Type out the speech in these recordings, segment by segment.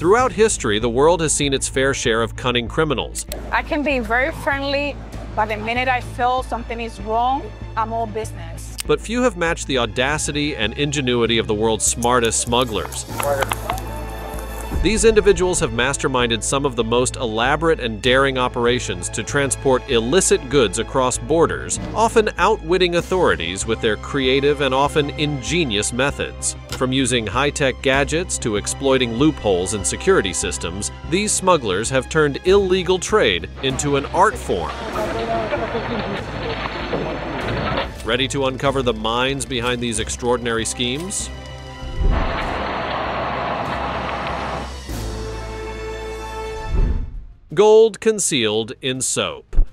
Throughout history, the world has seen its fair share of cunning criminals. I can be very friendly, but the minute I feel something is wrong, I'm all business. But few have matched the audacity and ingenuity of the world's smartest smugglers. These individuals have masterminded some of the most elaborate and daring operations to transport illicit goods across borders, often outwitting authorities with their creative and often ingenious methods. From using high-tech gadgets to exploiting loopholes in security systems, these smugglers have turned illegal trade into an art form. Ready to uncover the minds behind these extraordinary schemes? Gold concealed in soap.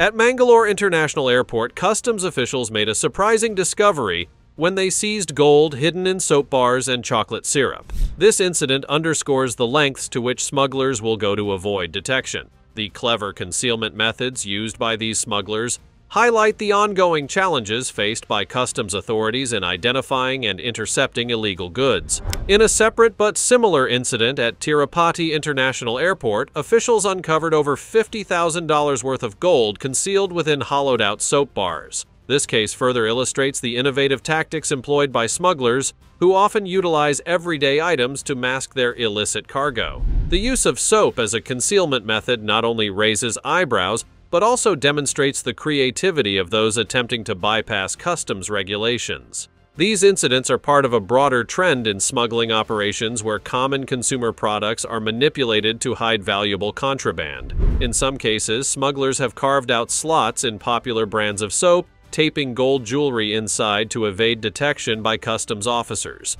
At Mangalore International Airport, customs officials made a surprising discovery when they seized gold hidden in soap bars and chocolate syrup. This incident underscores the lengths to which smugglers will go to avoid detection. The clever concealment methods used by these smugglers highlight the ongoing challenges faced by customs authorities in identifying and intercepting illegal goods. In a separate but similar incident at Tirupati International Airport, officials uncovered over $50,000 worth of gold concealed within hollowed-out soap bars. This case further illustrates the innovative tactics employed by smugglers, who often utilize everyday items to mask their illicit cargo. The use of soap as a concealment method not only raises eyebrows, but also demonstrates the creativity of those attempting to bypass customs regulations. These incidents are part of a broader trend in smuggling operations where common consumer products are manipulated to hide valuable contraband. In some cases, smugglers have carved out slots in popular brands of soap, taping gold jewelry inside to evade detection by customs officers.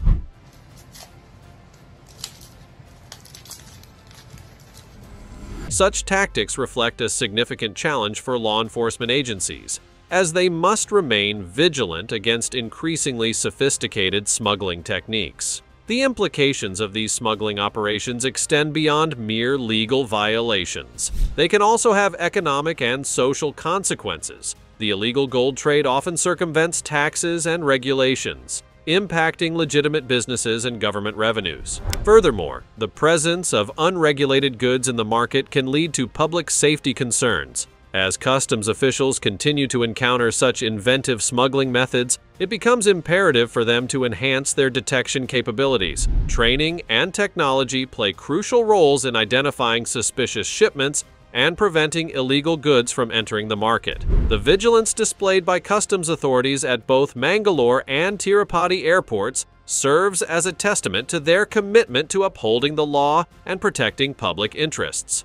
Such tactics reflect a significant challenge for law enforcement agencies, as they must remain vigilant against increasingly sophisticated smuggling techniques. The implications of these smuggling operations extend beyond mere legal violations. They can also have economic and social consequences. The illegal gold trade often circumvents taxes and regulations, impacting legitimate businesses and government revenues. Furthermore, the presence of unregulated goods in the market can lead to public safety concerns. As customs officials continue to encounter such inventive smuggling methods, it becomes imperative for them to enhance their detection capabilities. Training and technology play crucial roles in identifying suspicious shipments and preventing illegal goods from entering the market. The vigilance displayed by customs authorities at both Mangalore and Tirupati airports serves as a testament to their commitment to upholding the law and protecting public interests.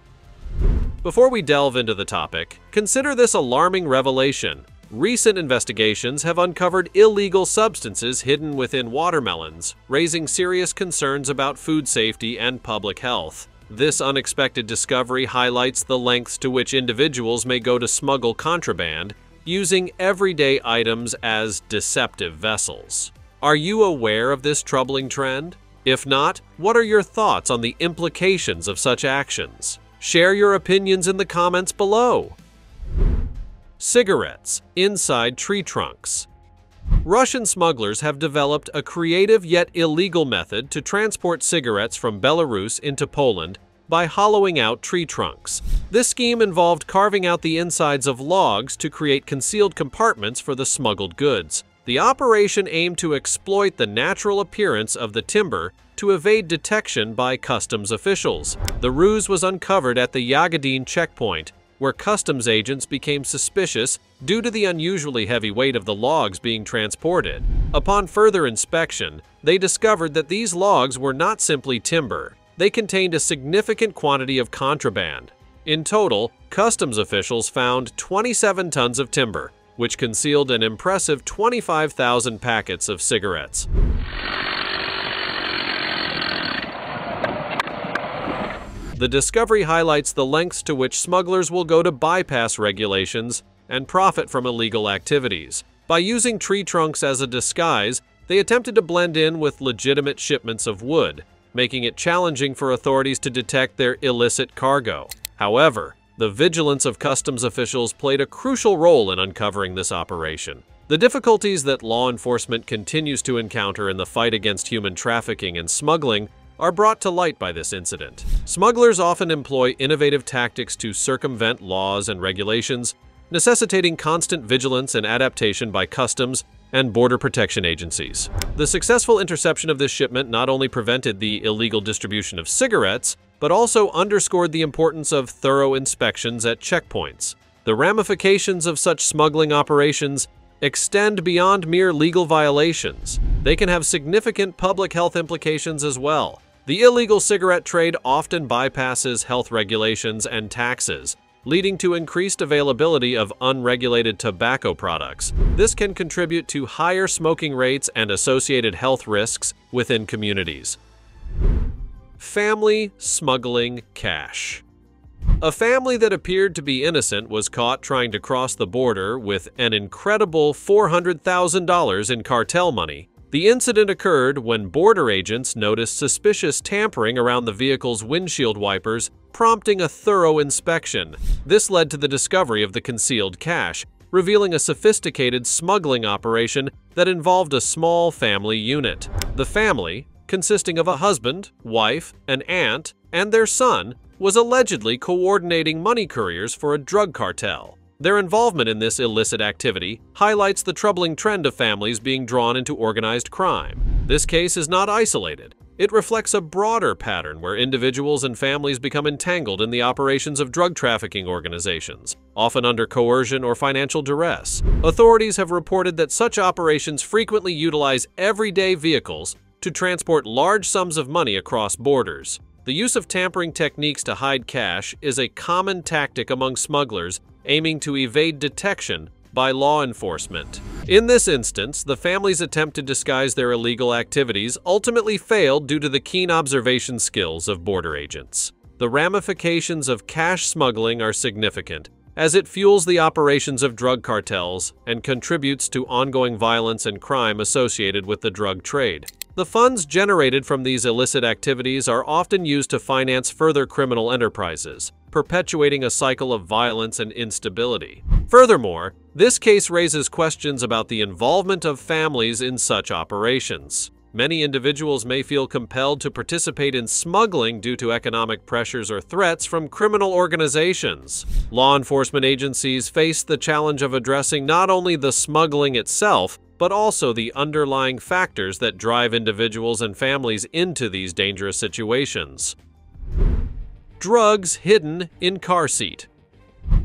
Before we delve into the topic, consider this alarming revelation. Recent investigations have uncovered illegal substances hidden within watermelons, raising serious concerns about food safety and public health. This unexpected discovery highlights the lengths to which individuals may go to smuggle contraband, using everyday items as deceptive vessels. Are you aware of this troubling trend? If not, what are your thoughts on the implications of such actions? Share your opinions in the comments below. Cigarettes inside tree trunks. Russian smugglers have developed a creative yet illegal method to transport cigarettes from Belarus into Poland by hollowing out tree trunks. This scheme involved carving out the insides of logs to create concealed compartments for the smuggled goods. The operation aimed to exploit the natural appearance of the timber to evade detection by customs officials. The ruse was uncovered at the Yagadin checkpoint, where customs agents became suspicious due to the unusually heavy weight of the logs being transported. Upon further inspection, they discovered that these logs were not simply timber. They contained a significant quantity of contraband. In total, customs officials found 27 tons of timber, which concealed an impressive 25,000 packets of cigarettes. The discovery highlights the lengths to which smugglers will go to bypass regulations and profit from illegal activities. By using tree trunks as a disguise, they attempted to blend in with legitimate shipments of wood, making it challenging for authorities to detect their illicit cargo. However, the vigilance of customs officials played a crucial role in uncovering this operation. The difficulties that law enforcement continues to encounter in the fight against human trafficking and smuggling are brought to light by this incident. Smugglers often employ innovative tactics to circumvent laws and regulations, necessitating constant vigilance and adaptation by customs and border protection agencies. The successful interception of this shipment not only prevented the illegal distribution of cigarettes, but also underscored the importance of thorough inspections at checkpoints. The ramifications of such smuggling operations extend beyond mere legal violations. They can have significant public health implications as well. The illegal cigarette trade often bypasses health regulations and taxes, leading to increased availability of unregulated tobacco products. This can contribute to higher smoking rates and associated health risks within communities. Family smuggling cash. A family that appeared to be innocent was caught trying to cross the border with an incredible $400,000 in cartel money. The incident occurred when border agents noticed suspicious tampering around the vehicle's windshield wipers, prompting a thorough inspection. This led to the discovery of the concealed cash, revealing a sophisticated smuggling operation that involved a small family unit. The family, consisting of a husband, wife, an aunt, and their son, was allegedly coordinating money couriers for a drug cartel. Their involvement in this illicit activity highlights the troubling trend of families being drawn into organized crime. This case is not isolated. It reflects a broader pattern where individuals and families become entangled in the operations of drug trafficking organizations, often under coercion or financial duress. Authorities have reported that such operations frequently utilize everyday vehicles to transport large sums of money across borders. The use of tampering techniques to hide cash is a common tactic among smugglers aiming to evade detection by law enforcement. In this instance, the family's attempt to disguise their illegal activities ultimately failed due to the keen observation skills of border agents. The ramifications of cash smuggling are significant, as it fuels the operations of drug cartels and contributes to ongoing violence and crime associated with the drug trade. The funds generated from these illicit activities are often used to finance further criminal enterprises, perpetuating a cycle of violence and instability. Furthermore, this case raises questions about the involvement of families in such operations. Many individuals may feel compelled to participate in smuggling due to economic pressures or threats from criminal organizations. Law enforcement agencies face the challenge of addressing not only the smuggling itself, but also the underlying factors that drive individuals and families into these dangerous situations. Drugs hidden in car seat.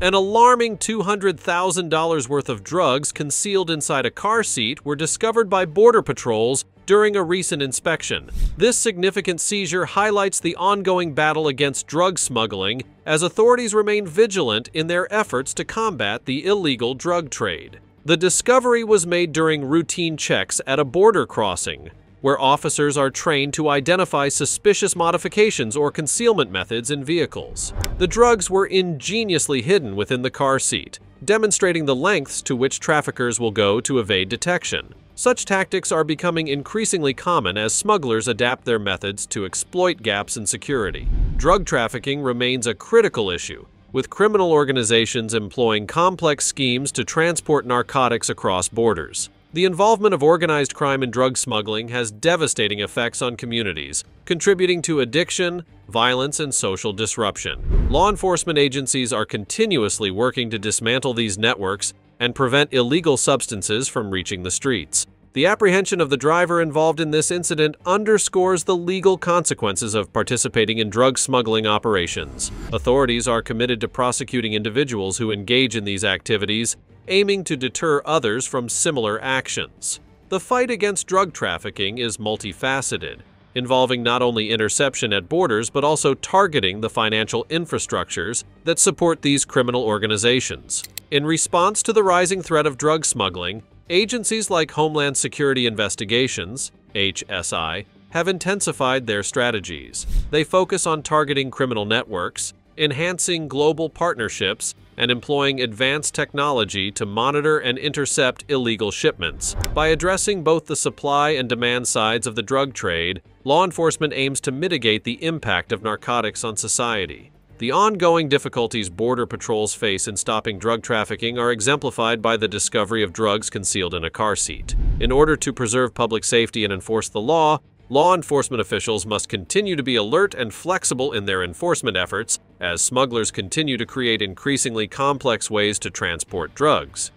An alarming $200,000 worth of drugs concealed inside a car seat were discovered by Border Patrols during a recent inspection. This significant seizure highlights the ongoing battle against drug smuggling as authorities remain vigilant in their efforts to combat the illegal drug trade. The discovery was made during routine checks at a border crossing, where officers are trained to identify suspicious modifications or concealment methods in vehicles. The drugs were ingeniously hidden within the car seat, demonstrating the lengths to which traffickers will go to evade detection. Such tactics are becoming increasingly common as smugglers adapt their methods to exploit gaps in security. Drug trafficking remains a critical issue, with criminal organizations employing complex schemes to transport narcotics across borders. The involvement of organized crime and drug smuggling has devastating effects on communities, contributing to addiction, violence, and social disruption. Law enforcement agencies are continuously working to dismantle these networks and prevent illegal substances from reaching the streets. The apprehension of the driver involved in this incident underscores the legal consequences of participating in drug smuggling operations. Authorities are committed to prosecuting individuals who engage in these activities, aiming to deter others from similar actions. The fight against drug trafficking is multifaceted, involving not only interception at borders but also targeting the financial infrastructures that support these criminal organizations. In response to the rising threat of drug smuggling, Agencies like Homeland Security Investigations, HSI, have intensified their strategies. They focus on targeting criminal networks, enhancing global partnerships, and employing advanced technology to monitor and intercept illegal shipments. By addressing both the supply and demand sides of the drug trade, law enforcement aims to mitigate the impact of narcotics on society. The ongoing difficulties Border Patrols face in stopping drug trafficking are exemplified by the discovery of drugs concealed in a car seat. In order to preserve public safety and enforce the law, law enforcement officials must continue to be alert and flexible in their enforcement efforts as smugglers continue to create increasingly complex ways to transport drugs.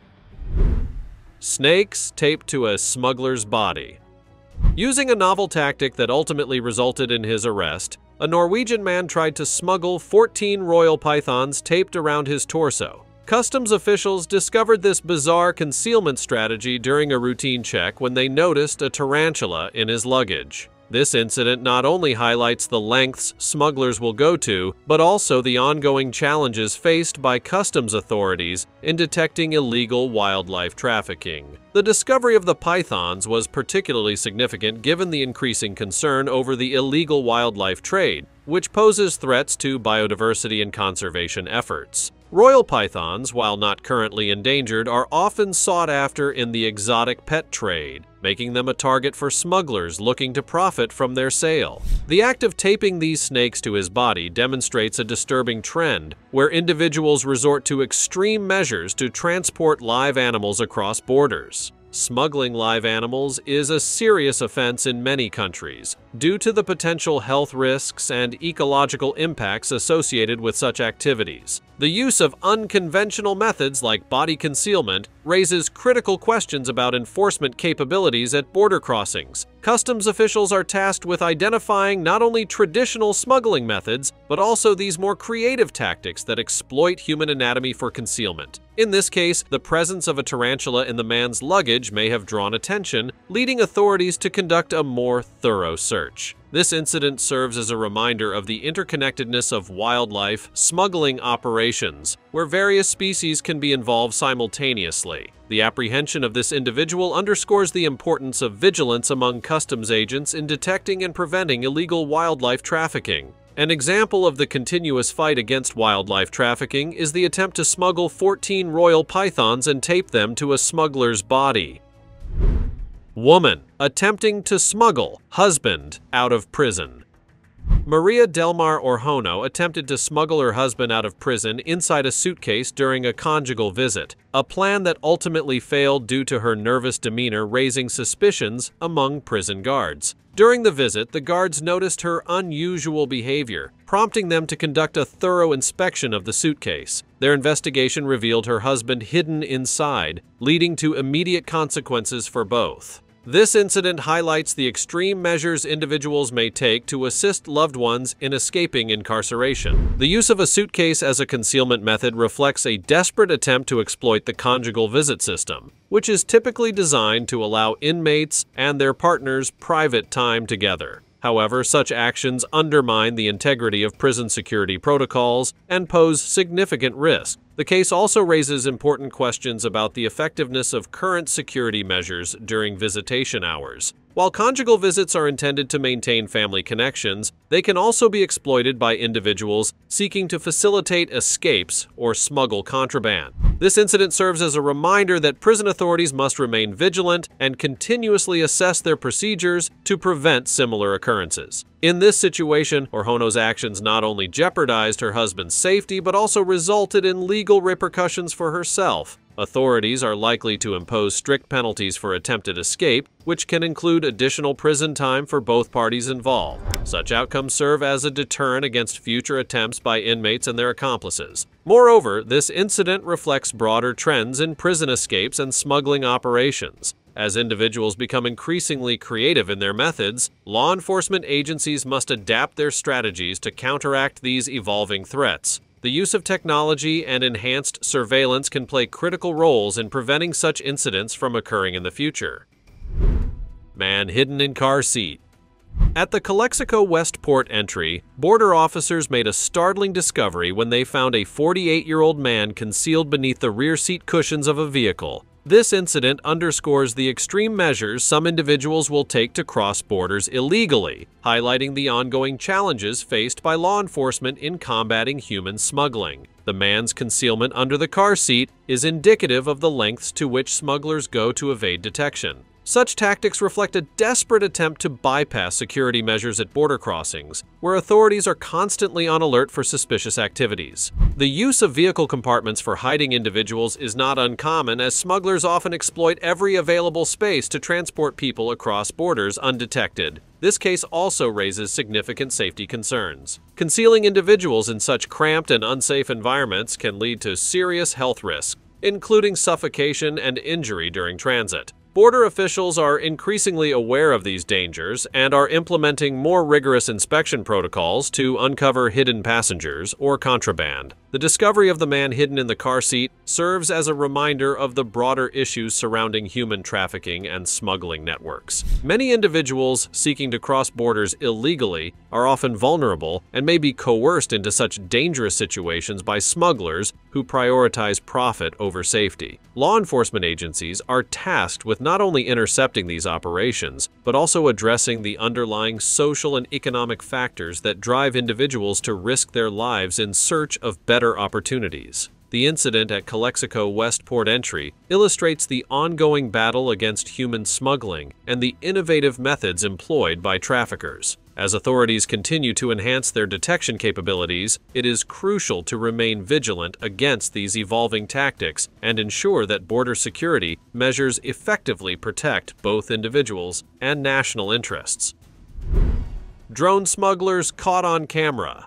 Snakes taped to a smuggler's body. Using a novel tactic that ultimately resulted in his arrest, a Norwegian man tried to smuggle 14 royal pythons taped around his torso. Customs officials discovered this bizarre concealment strategy during a routine check when they noticed a tarantula in his luggage. This incident not only highlights the lengths smugglers will go to, but also the ongoing challenges faced by customs authorities in detecting illegal wildlife trafficking. The discovery of the pythons was particularly significant given the increasing concern over the illegal wildlife trade, which poses threats to biodiversity and conservation efforts. Royal pythons, while not currently endangered, are often sought after in the exotic pet trade, making them a target for smugglers looking to profit from their sale. The act of taping these snakes to his body demonstrates a disturbing trend where individuals resort to extreme measures to transport live animals across borders. Smuggling live animals is a serious offense in many countries due to the potential health risks and ecological impacts associated with such activities. The use of unconventional methods like body concealment raises critical questions about enforcement capabilities at border crossings. Customs officials are tasked with identifying not only traditional smuggling methods, but also these more creative tactics that exploit human anatomy for concealment. In this case, the presence of a tarantula in the man's luggage may have drawn attention, leading authorities to conduct a more thorough search. This incident serves as a reminder of the interconnectedness of wildlife smuggling operations, where various species can be involved simultaneously. The apprehension of this individual underscores the importance of vigilance among customs agents in detecting and preventing illegal wildlife trafficking. An example of the continuous fight against wildlife trafficking is the attempt to smuggle 14 royal pythons and tape them to a smuggler's body. Woman attempting to smuggle husband out of prison. Maria del Mar Arjona attempted to smuggle her husband out of prison inside a suitcase during a conjugal visit, a plan that ultimately failed due to her nervous demeanor raising suspicions among prison guards. During the visit, the guards noticed her unusual behavior, prompting them to conduct a thorough inspection of the suitcase. Their investigation revealed her husband hidden inside, leading to immediate consequences for both. This incident highlights the extreme measures individuals may take to assist loved ones in escaping incarceration. The use of a suitcase as a concealment method reflects a desperate attempt to exploit the conjugal visit system, which is typically designed to allow inmates and their partners private time together. However, such actions undermine the integrity of prison security protocols and pose significant risk. The case also raises important questions about the effectiveness of current security measures during visitation hours. While conjugal visits are intended to maintain family connections, they can also be exploited by individuals seeking to facilitate escapes or smuggle contraband. This incident serves as a reminder that prison authorities must remain vigilant and continuously assess their procedures to prevent similar occurrences. In this situation, Arjona's actions not only jeopardized her husband's safety but also resulted in legal repercussions for herself. Authorities are likely to impose strict penalties for attempted escape, which can include additional prison time for both parties involved. Such outcomes serve as a deterrent against future attempts by inmates and their accomplices. Moreover, this incident reflects broader trends in prison escapes and smuggling operations. As individuals become increasingly creative in their methods, law enforcement agencies must adapt their strategies to counteract these evolving threats. The use of technology and enhanced surveillance can play critical roles in preventing such incidents from occurring in the future. Man hidden in car seat. At the Calexico Westport entry, border officers made a startling discovery when they found a 48 year old man concealed beneath the rear seat cushions of a vehicle. This incident underscores the extreme measures some individuals will take to cross borders illegally, highlighting the ongoing challenges faced by law enforcement in combating human smuggling. The man's concealment under the car seat is indicative of the lengths to which smugglers go to evade detection. Such tactics reflect a desperate attempt to bypass security measures at border crossings, where authorities are constantly on alert for suspicious activities. The use of vehicle compartments for hiding individuals is not uncommon, as smugglers often exploit every available space to transport people across borders undetected. This case also raises significant safety concerns. Concealing individuals in such cramped and unsafe environments can lead to serious health risks, including suffocation and injury during transit. Border officials are increasingly aware of these dangers and are implementing more rigorous inspection protocols to uncover hidden passengers or contraband. The discovery of the man hidden in the car seat serves as a reminder of the broader issues surrounding human trafficking and smuggling networks. Many individuals seeking to cross borders illegally are often vulnerable and may be coerced into such dangerous situations by smugglers who prioritize profit over safety. Law enforcement agencies are tasked with not only intercepting these operations, but also addressing the underlying social and economic factors that drive individuals to risk their lives in search of better opportunities. The incident at Calexico West Port Entry illustrates the ongoing battle against human smuggling and the innovative methods employed by traffickers. As authorities continue to enhance their detection capabilities, it is crucial to remain vigilant against these evolving tactics and ensure that border security measures effectively protect both individuals and national interests. Drone smugglers caught on camera.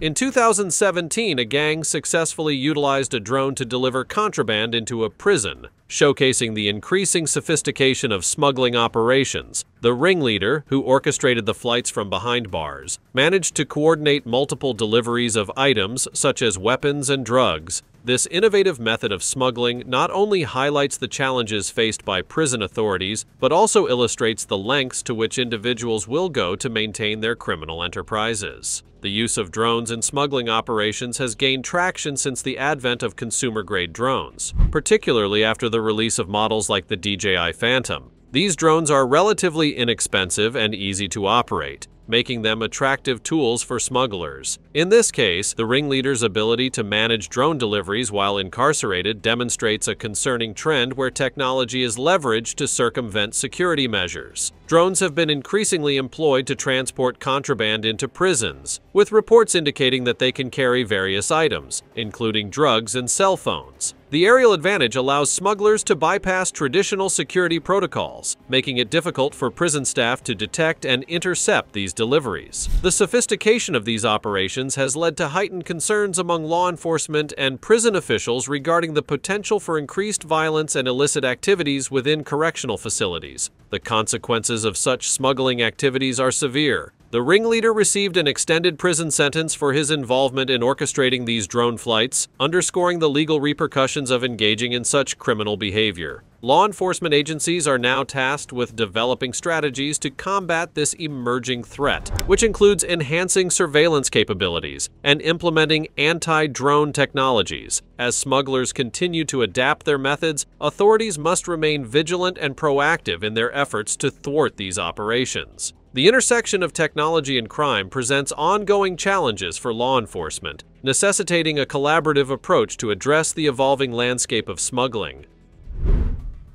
In 2017, a gang successfully utilized a drone to deliver contraband into a prison, showcasing the increasing sophistication of smuggling operations. The ringleader, who orchestrated the flights from behind bars, managed to coordinate multiple deliveries of items such as weapons and drugs. This innovative method of smuggling not only highlights the challenges faced by prison authorities, but also illustrates the lengths to which individuals will go to maintain their criminal enterprises. The use of drones in smuggling operations has gained traction since the advent of consumer-grade drones, particularly after the release of models like the DJI Phantom. These drones are relatively inexpensive and easy to operate, making them attractive tools for smugglers. In this case, the ringleader's ability to manage drone deliveries while incarcerated demonstrates a concerning trend where technology is leveraged to circumvent security measures. Drones have been increasingly employed to transport contraband into prisons, with reports indicating that they can carry various items, including drugs and cell phones. The aerial advantage allows smugglers to bypass traditional security protocols, making it difficult for prison staff to detect and intercept these deliveries. The sophistication of these operations has led to heightened concerns among law enforcement and prison officials regarding the potential for increased violence and illicit activities within correctional facilities. The consequences of such smuggling activities are severe, the ringleader received an extended prison sentence for his involvement in orchestrating these drone flights, underscoring the legal repercussions of engaging in such criminal behavior. Law enforcement agencies are now tasked with developing strategies to combat this emerging threat, which includes enhancing surveillance capabilities and implementing anti-drone technologies. As smugglers continue to adapt their methods, authorities must remain vigilant and proactive in their efforts to thwart these operations. The intersection of technology and crime presents ongoing challenges for law enforcement, necessitating a collaborative approach to address the evolving landscape of smuggling.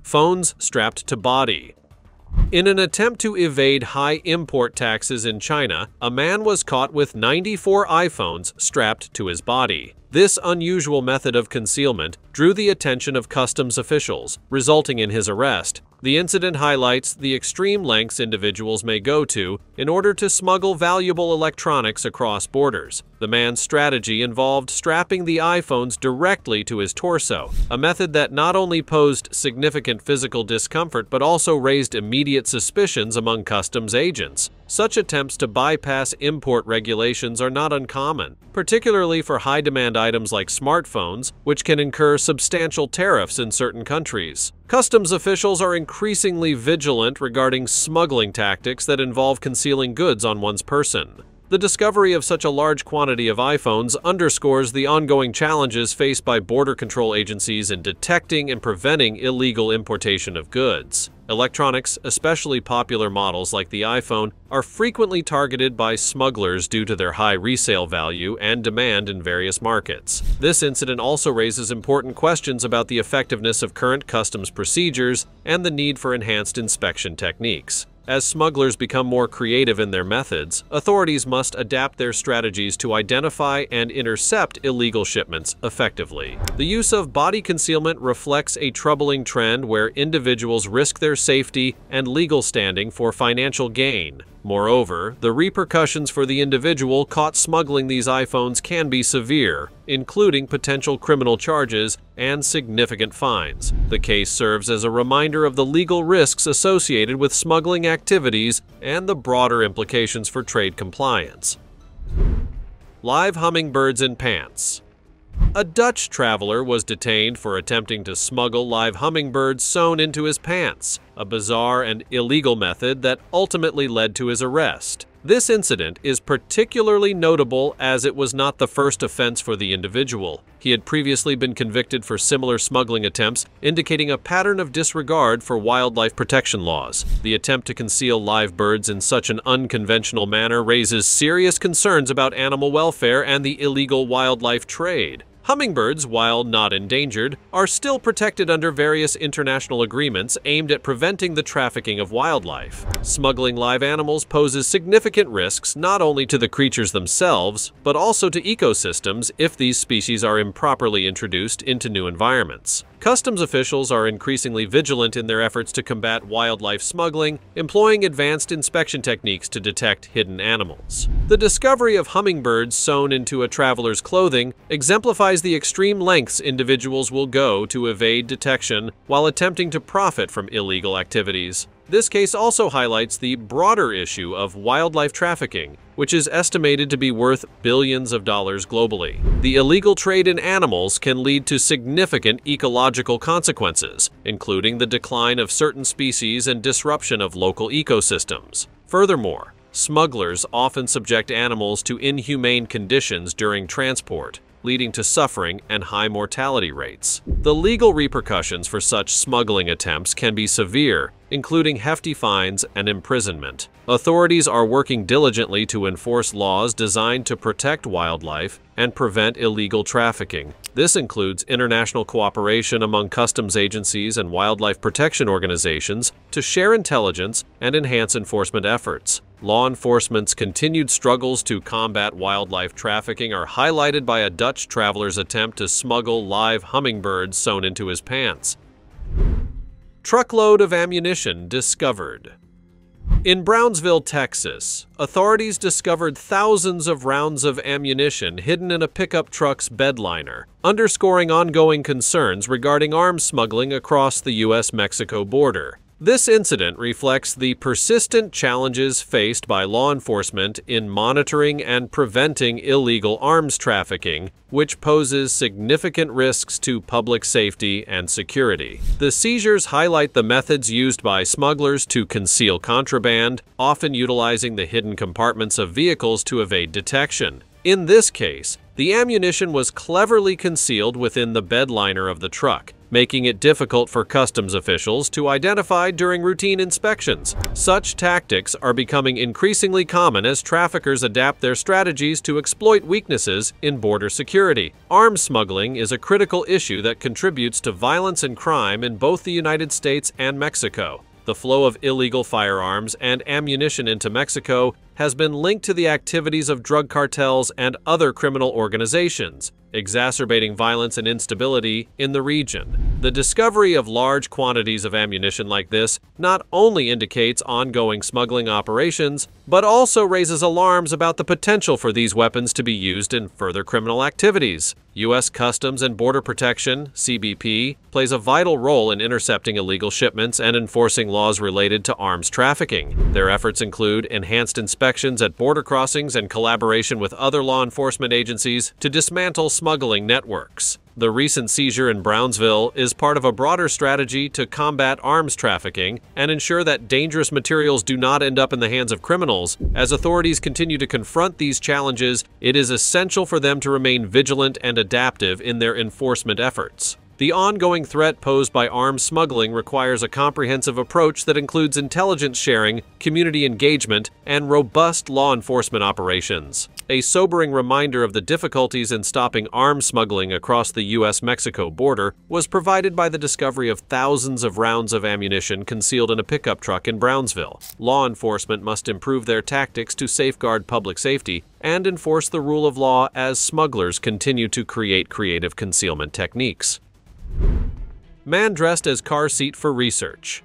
Phones strapped to body. In an attempt to evade high import taxes in China, a man was caught with 94 iPhones strapped to his body. This unusual method of concealment drew the attention of customs officials, resulting in his arrest. The incident highlights the extreme lengths individuals may go to in order to smuggle valuable electronics across borders. The man's strategy involved strapping the iPhones directly to his torso, a method that not only posed significant physical discomfort but also raised immediate suspicions among customs agents. Such attempts to bypass import regulations are not uncommon, particularly for high-demand items like smartphones, which can incur substantial tariffs in certain countries. Customs officials are increasingly vigilant regarding smuggling tactics that involve concealing goods on one's person. The discovery of such a large quantity of iPhones underscores the ongoing challenges faced by border control agencies in detecting and preventing illegal importation of goods. Electronics, especially popular models like the iPhone, are frequently targeted by smugglers due to their high resale value and demand in various markets. This incident also raises important questions about the effectiveness of current customs procedures and the need for enhanced inspection techniques. As smugglers become more creative in their methods, authorities must adapt their strategies to identify and intercept illegal shipments effectively. The use of body concealment reflects a troubling trend where individuals risk their safety and legal standing for financial gain. Moreover, the repercussions for the individual caught smuggling these iPhones can be severe, including potential criminal charges and significant fines. The case serves as a reminder of the legal risks associated with smuggling activities and the broader implications for trade compliance. Live hummingbirds in pants. A Dutch traveler was detained for attempting to smuggle live hummingbirds sewn into his pants, a bizarre and illegal method that ultimately led to his arrest. This incident is particularly notable as it was not the first offense for the individual. He had previously been convicted for similar smuggling attempts, indicating a pattern of disregard for wildlife protection laws. The attempt to conceal live birds in such an unconventional manner raises serious concerns about animal welfare and the illegal wildlife trade. Hummingbirds, while not endangered, are still protected under various international agreements aimed at preventing the trafficking of wildlife. Smuggling live animals poses significant risks not only to the creatures themselves, but also to ecosystems if these species are improperly introduced into new environments. Customs officials are increasingly vigilant in their efforts to combat wildlife smuggling, employing advanced inspection techniques to detect hidden animals. The discovery of hummingbirds sewn into a traveler's clothing exemplifies the extreme lengths individuals will go to evade detection while attempting to profit from illegal activities. This case also highlights the broader issue of wildlife trafficking, which is estimated to be worth billions of dollars globally. The illegal trade in animals can lead to significant ecological consequences, including the decline of certain species and disruption of local ecosystems. Furthermore, smugglers often subject animals to inhumane conditions during transport, leading to suffering and high mortality rates. The legal repercussions for such smuggling attempts can be severe, including hefty fines and imprisonment. Authorities are working diligently to enforce laws designed to protect wildlife and prevent illegal trafficking. This includes international cooperation among customs agencies and wildlife protection organizations to share intelligence and enhance enforcement efforts. Law enforcement's continued struggles to combat wildlife trafficking are highlighted by a Dutch traveler's attempt to smuggle live hummingbirds sewn into his pants. Truckload of ammunition discovered. In Brownsville, Texas, authorities discovered thousands of rounds of ammunition hidden in a pickup truck's bedliner, underscoring ongoing concerns regarding arms smuggling across the U.S.-Mexico border. This incident reflects the persistent challenges faced by law enforcement in monitoring and preventing illegal arms trafficking, which poses significant risks to public safety and security. The seizures highlight the methods used by smugglers to conceal contraband, often utilizing the hidden compartments of vehicles to evade detection. In this case, the ammunition was cleverly concealed within the bedliner of the truck, making it difficult for customs officials to identify during routine inspections. Such tactics are becoming increasingly common as traffickers adapt their strategies to exploit weaknesses in border security. Arms smuggling is a critical issue that contributes to violence and crime in both the United States and Mexico. The flow of illegal firearms and ammunition into Mexico has been linked to the activities of drug cartels and other criminal organizations, exacerbating violence and instability in the region. The discovery of large quantities of ammunition like this not only indicates ongoing smuggling operations, but also raises alarms about the potential for these weapons to be used in further criminal activities. U.S. Customs and Border Protection, CBP, plays a vital role in intercepting illegal shipments and enforcing laws related to arms trafficking. Their efforts include enhanced inspections at border crossings and collaboration with other law enforcement agencies to dismantle smuggling networks. The recent seizure in Brownsville is part of a broader strategy to combat arms trafficking and ensure that dangerous materials do not end up in the hands of criminals. As authorities continue to confront these challenges, it is essential for them to remain vigilant and adaptive in their enforcement efforts. The ongoing threat posed by arms smuggling requires a comprehensive approach that includes intelligence sharing, community engagement, and robust law enforcement operations. A sobering reminder of the difficulties in stopping arms smuggling across the U.S.-Mexico border was provided by the discovery of thousands of rounds of ammunition concealed in a pickup truck in Brownsville. Law enforcement must improve their tactics to safeguard public safety and enforce the rule of law as smugglers continue to create creative concealment techniques. Man dressed as car seat for research.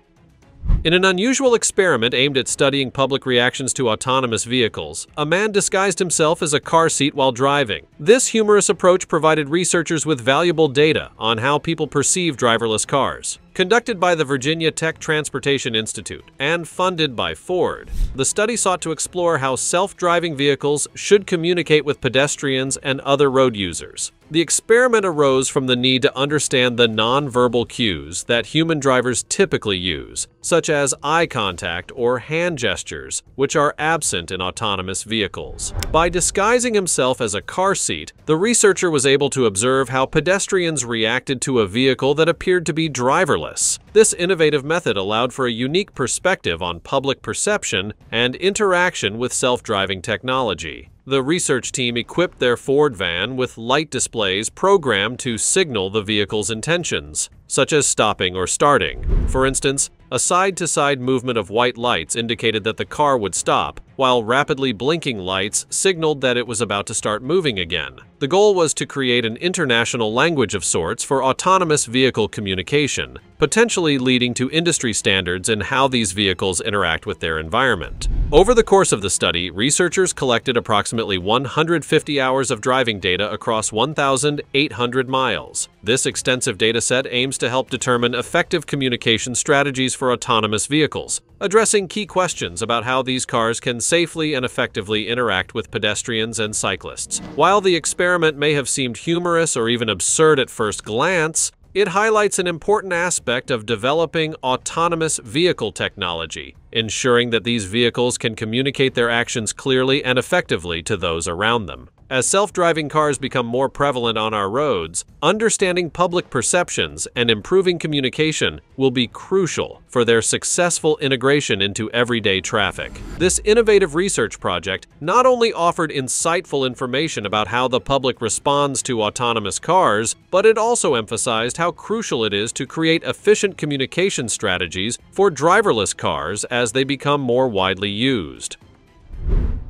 In an unusual experiment aimed at studying public reactions to autonomous vehicles, a man disguised himself as a car seat while driving. This humorous approach provided researchers with valuable data on how people perceive driverless cars. Conducted by the Virginia Tech Transportation Institute and funded by Ford, the study sought to explore how self-driving vehicles should communicate with pedestrians and other road users. The experiment arose from the need to understand the non-verbal cues that human drivers typically use, such as eye contact or hand gestures, which are absent in autonomous vehicles. By disguising himself as a car seat, the researcher was able to observe how pedestrians reacted to a vehicle that appeared to be driverless this innovative method allowed for a unique perspective on public perception and interaction with self-driving technology. The research team equipped their Ford van with light displays programmed to signal the vehicle's intentions, such as stopping or starting. For instance, a side-to-side -side movement of white lights indicated that the car would stop, while rapidly blinking lights signaled that it was about to start moving again. The goal was to create an international language of sorts for autonomous vehicle communication, potentially leading to industry standards in how these vehicles interact with their environment. Over the course of the study, researchers collected approximately 150 hours of driving data across 1,800 miles. This extensive dataset aims to help determine effective communication strategies for autonomous vehicles, addressing key questions about how these cars can safely and effectively interact with pedestrians and cyclists. While the experiment may have seemed humorous or even absurd at first glance, it highlights an important aspect of developing autonomous vehicle technology, ensuring that these vehicles can communicate their actions clearly and effectively to those around them. As self-driving cars become more prevalent on our roads, understanding public perceptions and improving communication will be crucial for their successful integration into everyday traffic. This innovative research project not only offered insightful information about how the public responds to autonomous cars, but it also emphasized how crucial it is to create efficient communication strategies for driverless cars as they become more widely used.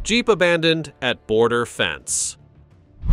Jeep abandoned at border fence.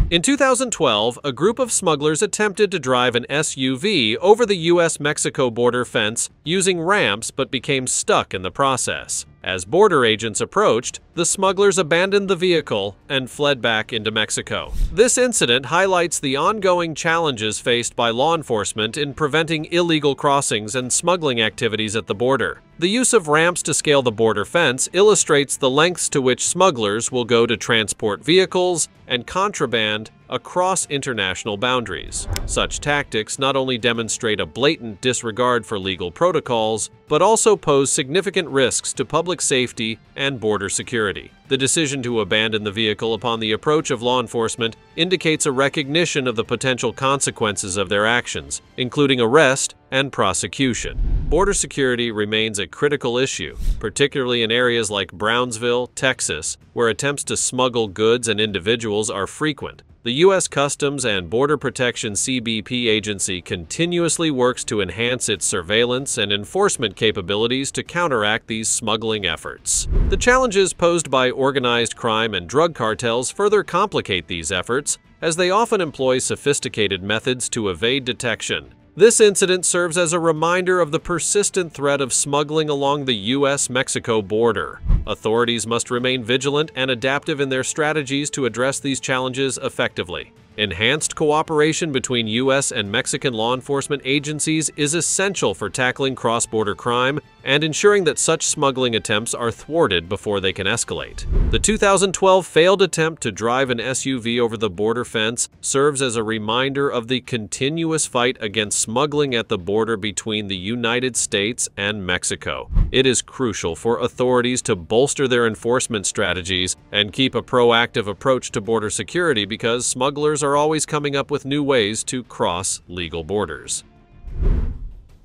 In 2012, a group of smugglers attempted to drive an SUV over the US-Mexico border fence using ramps but became stuck in the process. As border agents approached, the smugglers abandoned the vehicle and fled back into Mexico. This incident highlights the ongoing challenges faced by law enforcement in preventing illegal crossings and smuggling activities at the border. The use of ramps to scale the border fence illustrates the lengths to which smugglers will go to transport vehicles and contraband across international boundaries. Such tactics not only demonstrate a blatant disregard for legal protocols, but also pose significant risks to public safety and border security. The decision to abandon the vehicle upon the approach of law enforcement indicates a recognition of the potential consequences of their actions, including arrest and prosecution. Border security remains a critical issue, particularly in areas like Brownsville, Texas, where attempts to smuggle goods and individuals are frequent. The U.S. Customs and Border Protection CBP agency continuously works to enhance its surveillance and enforcement capabilities to counteract these smuggling efforts. The challenges posed by organized crime and drug cartels further complicate these efforts, as they often employ sophisticated methods to evade detection. This incident serves as a reminder of the persistent threat of smuggling along the U.S.-Mexico border. Authorities must remain vigilant and adaptive in their strategies to address these challenges effectively. Enhanced cooperation between U.S. and Mexican law enforcement agencies is essential for tackling cross-border crime and ensuring that such smuggling attempts are thwarted before they can escalate. The 2012 failed attempt to drive an SUV over the border fence serves as a reminder of the continuous fight against smuggling at the border between the United States and Mexico. It is crucial for authorities to bolster their enforcement strategies and keep a proactive approach to border security because smugglers are always coming up with new ways to cross legal borders.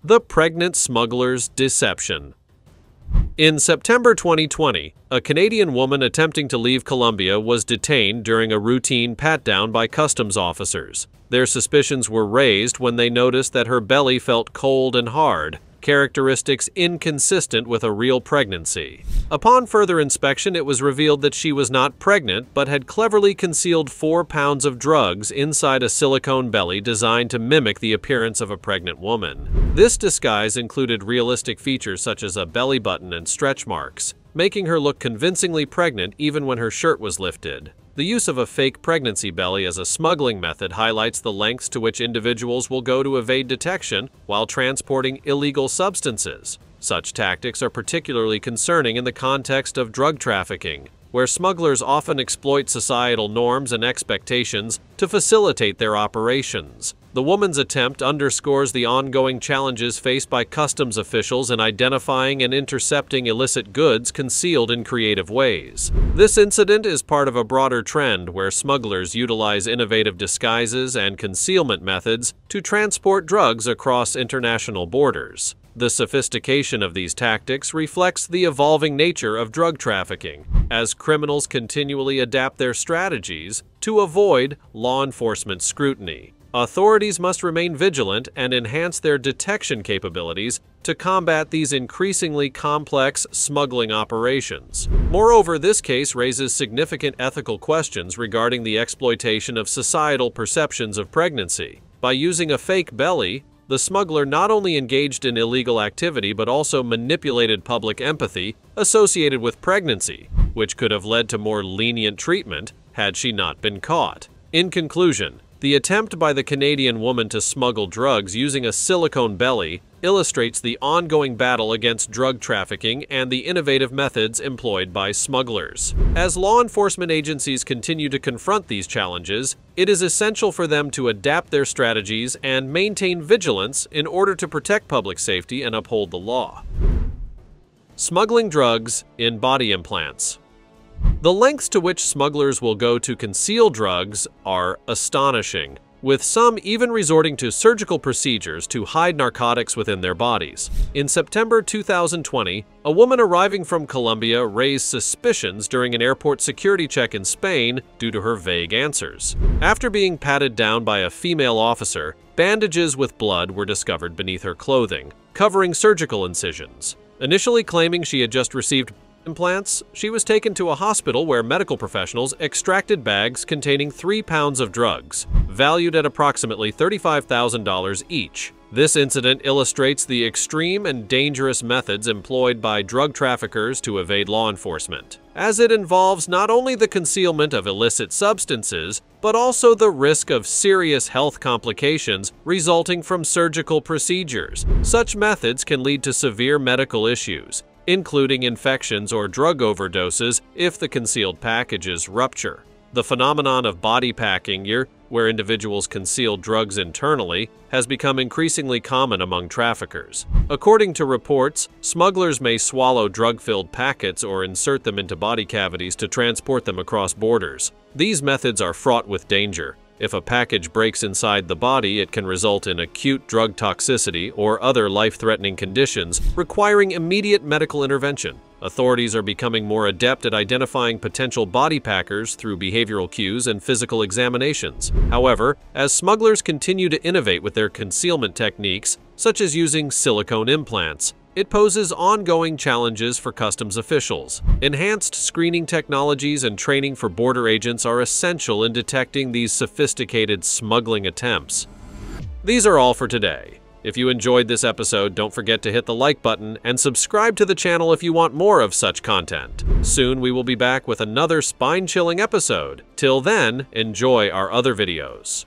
The Pregnant Smuggler's Deception In September 2020, a Canadian woman attempting to leave Colombia was detained during a routine pat-down by customs officers. Their suspicions were raised when they noticed that her belly felt cold and hard, characteristics inconsistent with a real pregnancy. Upon further inspection, it was revealed that she was not pregnant, but had cleverly concealed four pounds of drugs inside a silicone belly designed to mimic the appearance of a pregnant woman. This disguise included realistic features such as a belly button and stretch marks, making her look convincingly pregnant even when her shirt was lifted. The use of a fake pregnancy belly as a smuggling method highlights the lengths to which individuals will go to evade detection while transporting illegal substances. Such tactics are particularly concerning in the context of drug trafficking, where smugglers often exploit societal norms and expectations to facilitate their operations. The woman's attempt underscores the ongoing challenges faced by customs officials in identifying and intercepting illicit goods concealed in creative ways. This incident is part of a broader trend where smugglers utilize innovative disguises and concealment methods to transport drugs across international borders. The sophistication of these tactics reflects the evolving nature of drug trafficking, as criminals continually adapt their strategies to avoid law enforcement scrutiny. Authorities must remain vigilant and enhance their detection capabilities to combat these increasingly complex smuggling operations. Moreover, this case raises significant ethical questions regarding the exploitation of societal perceptions of pregnancy. By using a fake belly, the smuggler not only engaged in illegal activity but also manipulated public empathy associated with pregnancy, which could have led to more lenient treatment had she not been caught. In conclusion, the attempt by the Canadian woman to smuggle drugs using a silicone belly illustrates the ongoing battle against drug trafficking and the innovative methods employed by smugglers. As law enforcement agencies continue to confront these challenges, it is essential for them to adapt their strategies and maintain vigilance in order to protect public safety and uphold the law. Smuggling drugs in body implants. The lengths to which smugglers will go to conceal drugs are astonishing, with some even resorting to surgical procedures to hide narcotics within their bodies. In September 2020, a woman arriving from Colombia raised suspicions during an airport security check in Spain due to her vague answers. After being patted down by a female officer, bandages with blood were discovered beneath her clothing, covering surgical incisions. Initially claiming she had just received implants, she was taken to a hospital where medical professionals extracted bags containing three pounds of drugs, valued at approximately $35,000 each. This incident illustrates the extreme and dangerous methods employed by drug traffickers to evade law enforcement, as it involves not only the concealment of illicit substances, but also the risk of serious health complications resulting from surgical procedures. Such methods can lead to severe medical issues, including infections or drug overdoses if the concealed packages rupture. The phenomenon of body packing, where individuals conceal drugs internally, has become increasingly common among traffickers. According to reports, smugglers may swallow drug-filled packets or insert them into body cavities to transport them across borders. These methods are fraught with danger, if a package breaks inside the body, it can result in acute drug toxicity or other life-threatening conditions requiring immediate medical intervention. Authorities are becoming more adept at identifying potential body packers through behavioral cues and physical examinations. However, as smugglers continue to innovate with their concealment techniques, such as using silicone implants, it poses ongoing challenges for customs officials. Enhanced screening technologies and training for border agents are essential in detecting these sophisticated smuggling attempts. These are all for today. If you enjoyed this episode, don't forget to hit the like button and subscribe to the channel if you want more of such content. Soon we will be back with another spine-chilling episode. Till then, enjoy our other videos.